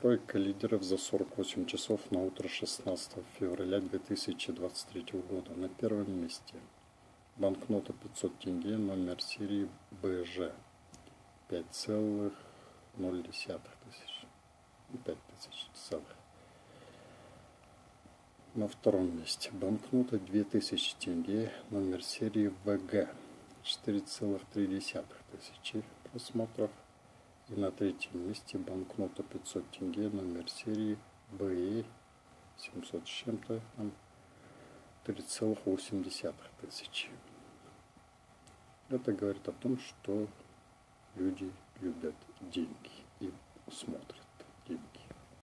Тройка лидеров за 48 часов на утро 16 февраля 2023 года. На первом месте банкнота 500 тенге, номер серии БЖ 5,0 тысяч. 5 тысяч целых. На втором месте банкнота 2000 тенге, номер серии ВГ 4,3 тысячи просмотров. И на третьем месте банкнота 500 тенге, номер серии БИ 700 с чем-то, 3,8 тысячи. Это говорит о том, что люди любят деньги.